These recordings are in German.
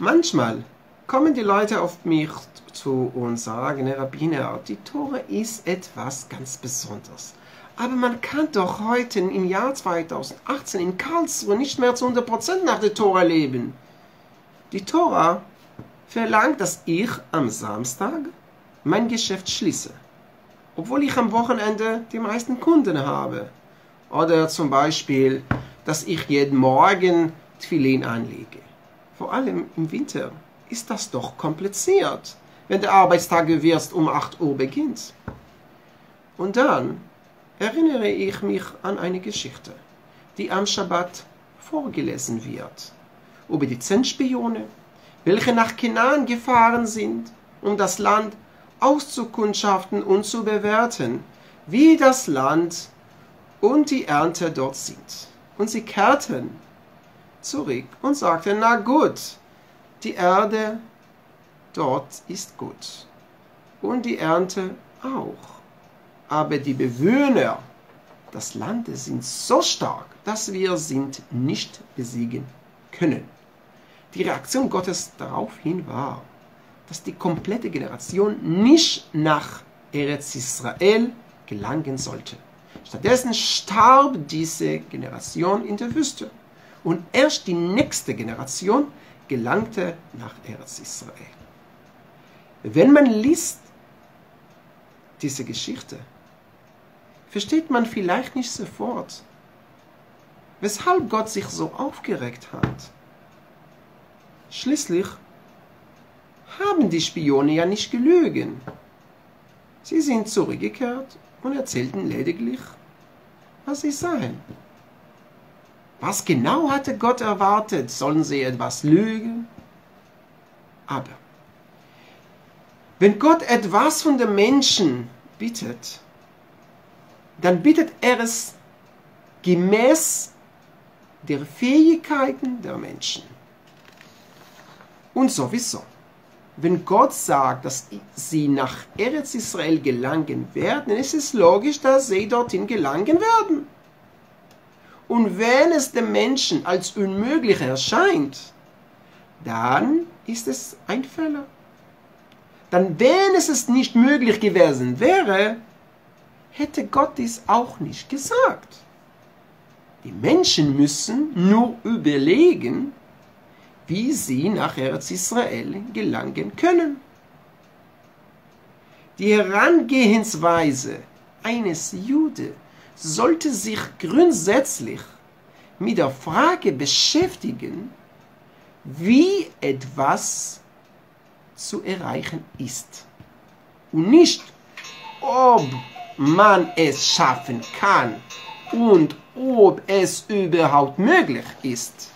Manchmal kommen die Leute auf mich zu und sagen, Herr Rabbiner, die Tore ist etwas ganz Besonderes. Aber man kann doch heute im Jahr 2018 in Karlsruhe nicht mehr zu 100% nach der Tora leben. Die Tora verlangt, dass ich am Samstag mein Geschäft schließe, obwohl ich am Wochenende die meisten Kunden habe. Oder zum Beispiel, dass ich jeden Morgen Tfilin anlege. Vor allem im Winter ist das doch kompliziert, wenn der Arbeitstag erst um 8 Uhr beginnt. Und dann erinnere ich mich an eine Geschichte, die am Schabbat vorgelesen wird, über die zehn Spione, welche nach Canaan gefahren sind, um das Land auszukundschaften und zu bewerten, wie das Land und die Ernte dort sind. Und sie kehrten zurück und sagten, na gut, die Erde dort ist gut und die Ernte auch aber die Bewohner des Landes sind so stark, dass wir sind nicht besiegen können. Die Reaktion Gottes daraufhin war, dass die komplette Generation nicht nach Eretz Israel gelangen sollte. Stattdessen starb diese Generation in der Wüste. Und erst die nächste Generation gelangte nach Eretz Israel. Wenn man liest diese Geschichte, versteht man vielleicht nicht sofort, weshalb Gott sich so aufgeregt hat. Schließlich haben die Spione ja nicht gelügen. Sie sind zurückgekehrt und erzählten lediglich, was sie sahen. Was genau hatte Gott erwartet? Sollen sie etwas lügen? Aber wenn Gott etwas von den Menschen bittet, dann bittet er es gemäß der Fähigkeiten der Menschen. Und sowieso, wenn Gott sagt, dass sie nach Eretz Israel gelangen werden, ist es logisch, dass sie dorthin gelangen werden. Und wenn es dem Menschen als unmöglich erscheint, dann ist es ein Fehler. Dann, wenn es nicht möglich gewesen wäre, hätte Gott dies auch nicht gesagt. Die Menschen müssen nur überlegen, wie sie nach Erz Israel gelangen können. Die Herangehensweise eines Jude sollte sich grundsätzlich mit der Frage beschäftigen, wie etwas zu erreichen ist. Und nicht, ob man es schaffen kann und ob es überhaupt möglich ist.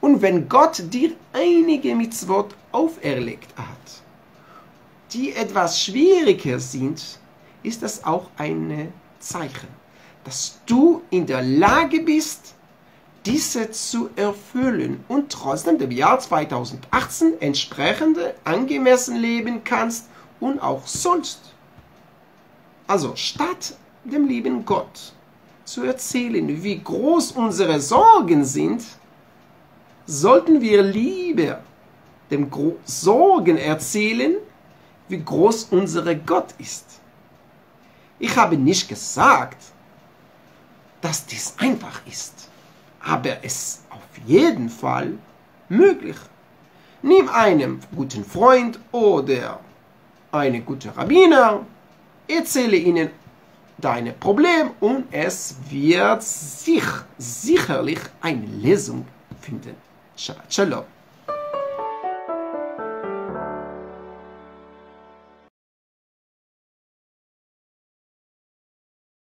Und wenn Gott dir einige Mitzvot auferlegt hat, die etwas schwieriger sind, ist das auch ein Zeichen, dass du in der Lage bist, diese zu erfüllen und trotzdem dem Jahr 2018 entsprechende angemessen leben kannst und auch sollst. Also statt dem lieben Gott zu erzählen, wie groß unsere Sorgen sind, sollten wir lieber dem Gro Sorgen erzählen, wie groß unser Gott ist. Ich habe nicht gesagt, dass dies einfach ist, aber es auf jeden Fall möglich. Nimm einen guten Freund oder eine gute Rabbiner erzähle ihnen deine Problem und es wird sich sicherlich eine Lösung finden. Shabbat Shalom.